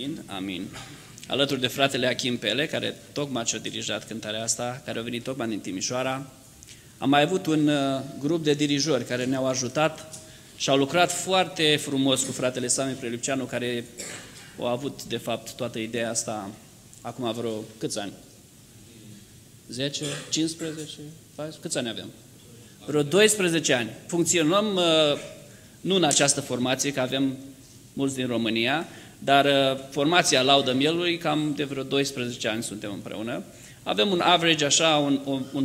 Amin, amin. Alături de fratele Achim Pele, care tocmai și-a dirijat cântarea asta, care a venit tocmai din Timișoara. Am mai avut un uh, grup de dirijori care ne-au ajutat și au lucrat foarte frumos cu fratele Sami Prelipceanu, care a avut, de fapt, toată ideea asta acum vreo câți ani? 10, 15, 14, câți ani avem? Vreo 12 ani. Funcționăm uh, nu în această formație, că avem mulți din România, dar uh, formația Laudă Mielului, cam de vreo 12 ani suntem împreună. Avem un average așa, un, un, un